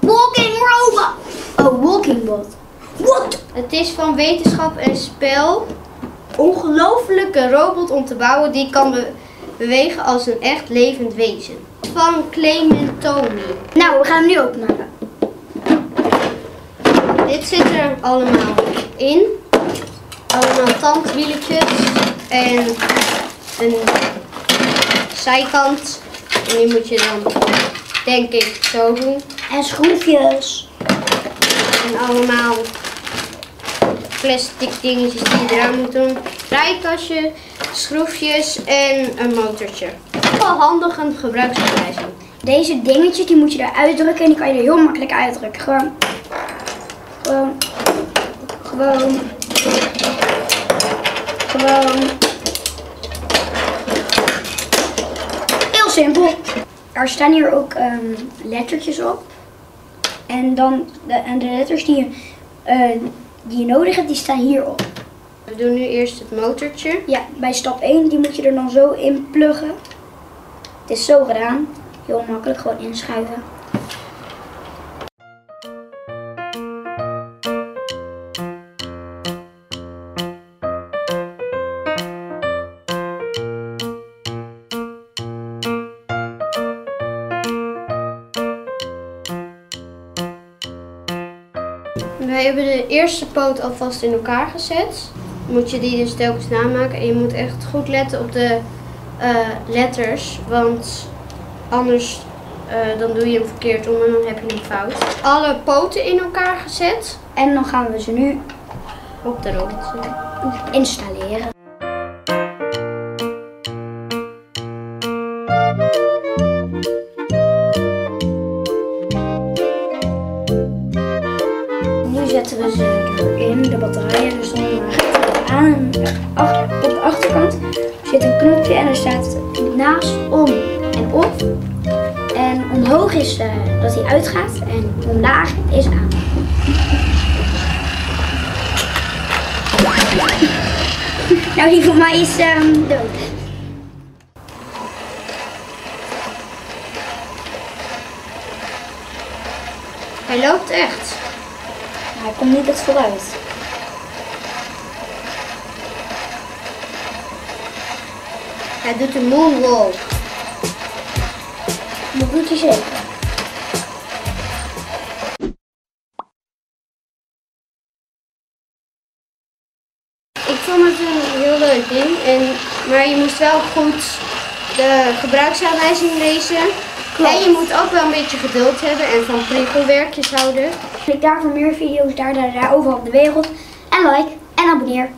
Walking robot. Oh, walking bot. What? Het is van wetenschap en spel. Ongelofelijke robot om te bouwen die kan be- bewegen als een echt levend wezen. Van Clementoni. Nou, we gaan hem nu openmaken. Dit zit er allemaal in. Allemaal tandwieletjes en een zijkant. En die moet je dan, denk ik, zo doen. En schroefjes. En allemaal plastic dingetjes die je eraan moet doen. Draaikastje, schroefjes en een motortje. Wel handig een gebruiksaanwijzing. Deze dingetjes die moet je eruit drukken en die kan je er heel makkelijk uitdrukken. Gewoon. Gewoon. Gewoon. Gewoon. Heel simpel. Er staan hier ook ehm, lettertjes op. En dan de, en de letters die je, eh, die je nodig hebt, die staan hierop. We doen nu eerst het motortje. Ja, bij stap 1, die moet je er dan zo in pluggen. Het is zo gedaan. Heel makkelijk, gewoon inschuiven. Wij hebben de eerste poot alvast in elkaar gezet. Moet je die dus telkens namaken. En je moet echt goed letten op de eh, letters. Want anders eh, dan doe je hem verkeerd om en dan heb je hem fout. Alle poten in elkaar gezet. En dan gaan we ze nu Op de robot. installeren. Zetten we ze erin, de batterijen. Dus dan aan op de achterkant zit een knopje en er staat naast om en op. En omhoog is eh, dat hij uitgaat en omlaag is aan. Nou, die van mij is ehm, dood. Hij loopt echt. Hij komt niet echt vooruit. Hij doet een moonwalk. Dat doet hij zeker. Ik vond het een heel leuk ding. En, maar je moest wel goed de gebruiksaanwijzing lezen. En je moet ook wel een beetje geduld hebben en van prikkelwerkjes houden. Klik daar voor meer video's daar, daar, daar overal op de wereld. En like en abonneer.